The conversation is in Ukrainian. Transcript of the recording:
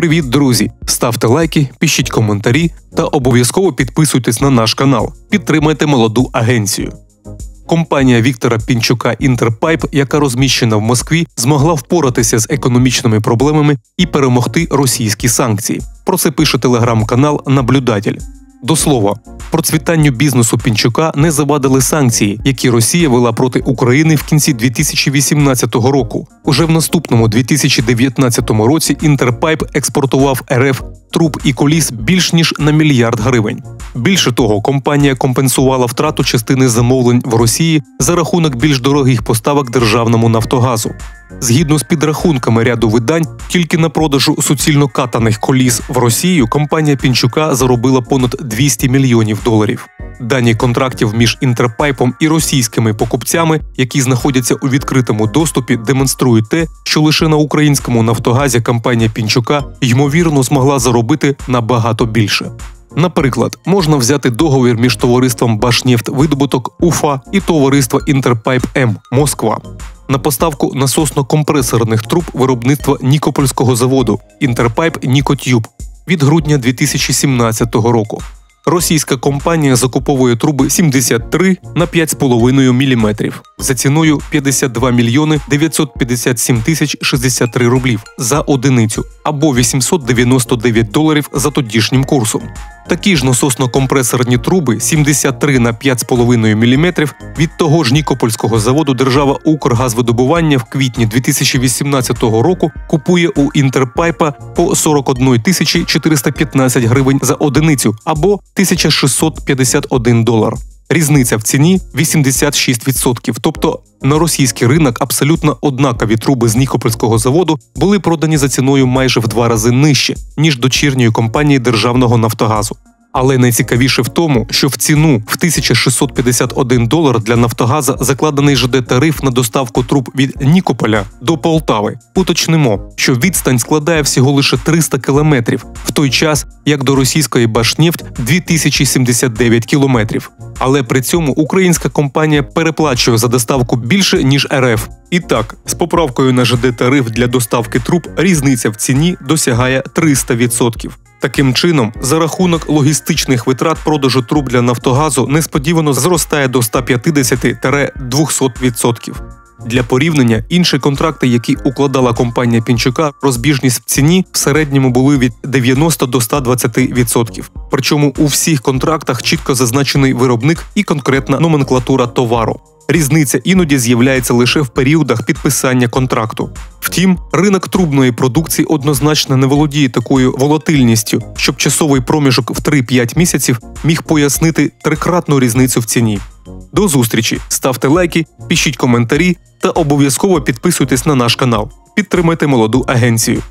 Привіт, друзі! Ставте лайки, пишіть коментарі та обов'язково підписуйтесь на наш канал. Підтримайте молоду агенцію. Компанія Віктора Пінчука Інтерпайп, яка розміщена в Москві, змогла впоратися з економічними проблемами і перемогти російські санкції. Про це пише телеграм-канал Наблюдатель. До слова, процвітанню бізнесу Пінчука не завадили санкції, які Росія вела проти України в кінці 2018 року. Уже в наступному 2019 році Інтерпайп експортував РФ труб і коліс більш ніж на мільярд гривень. Більше того, компанія компенсувала втрату частини замовлень в Росії за рахунок більш дорогих поставок державному Нафтогазу. Згідно з підрахунками ряду видань, тільки на продажу суцільно катаних коліс в Росію компанія Пінчука заробила понад 200 мільйонів доларів. Дані контрактів між інтерпайпом і російськими покупцями, які знаходяться у відкритому доступі, демонструють те, що лише на українському нафтогазі компанія Пінчука ймовірно змогла заробити набагато більше. Наприклад, можна взяти договір між товариством Башнефть видобуток Уфа і товариство Інтерпайп М Москва на поставку насосно-компресорних труб виробництва Нікопольського заводу Інтерпайп Нікотюб від грудня 2017 року. Російська компанія закуповує труби 73 на 5,5 мм за ціною 52 мільйони 957 тисяч 63 рублів за одиницю або 899 доларів за тодішнім курсом. Такі ж насосно-компресорні труби 73 на 5,5 мм від того ж Нікопольського заводу держава Укргазвидобування в квітні 2018 року купує у Інтерпайпа по 41 тисячі 415 гривень за одиницю або 1651 долар. Різниця в ціні 86%. Тобто на російський ринок абсолютно однакові труби з Нікопольського заводу були продані за ціною майже в два рази нижче ніж дочірньої компанії державного Нафтогазу. Але найцікавіше в тому, що в ціну в 1651 долар для Нафтогаза закладений ЖД тариф на доставку труб від Нікополя до Полтави. Уточнимо, що відстань складає всього лише 300 кілометрів, в той час як до російської Башнефть 2079 кілометрів. Але при цьому українська компанія переплачує за доставку більше ніж РФ. І так, з поправкою на ЖД тариф для доставки труб різниця в ціні досягає 300%. Таким чином, за рахунок логістичних витрат продажу труб для Нафтогазу несподівано зростає до 150-200%. Для порівняння інші контракти, які укладала компанія Пінчука, розбіжність в ціні в середньому були від 90 до 120%. Причому у всіх контрактах чітко зазначений виробник і конкретна номенклатура товару. Різниця іноді з'являється лише в періодах підписання контракту. Втім, ринок трубної продукції однозначно не володіє такою волатильністю, щоб часовий проміжок в 3-5 місяців міг пояснити трикратну різницю в ціні. До зустрічі, ставте лайки, пишіть коментарі та обов'язково підписуйтесь на наш канал. Підтримайте молоду агенцію.